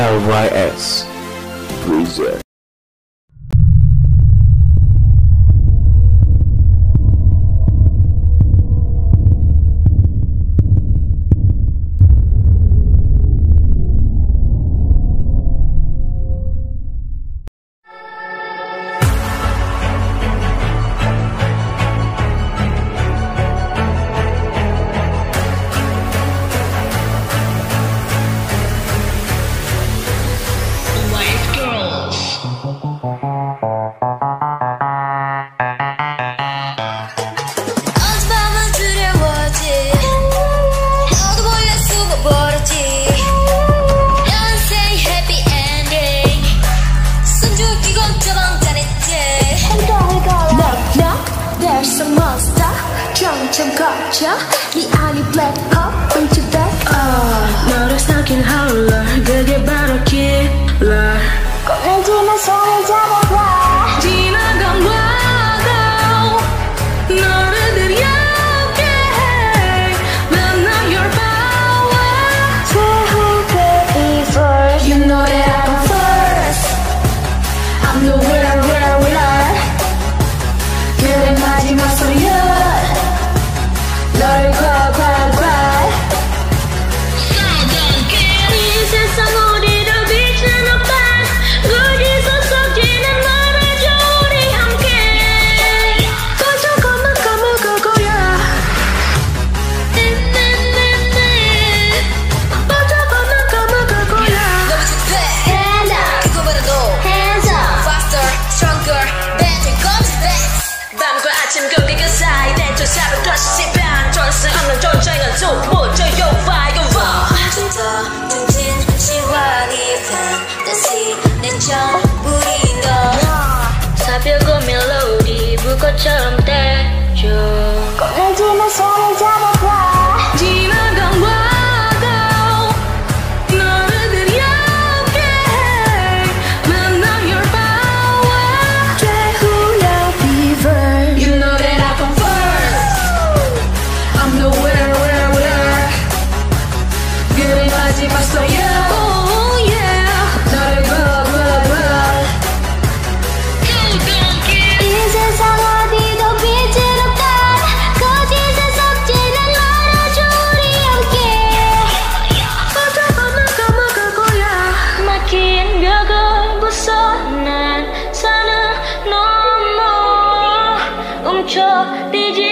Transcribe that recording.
LYS Please. get your gotcha. The alley black pop into that. Oh, uh, now that's knocking hollow. 것처럼 대줘 your power You know that I come first I'm the winner winner winner çok dece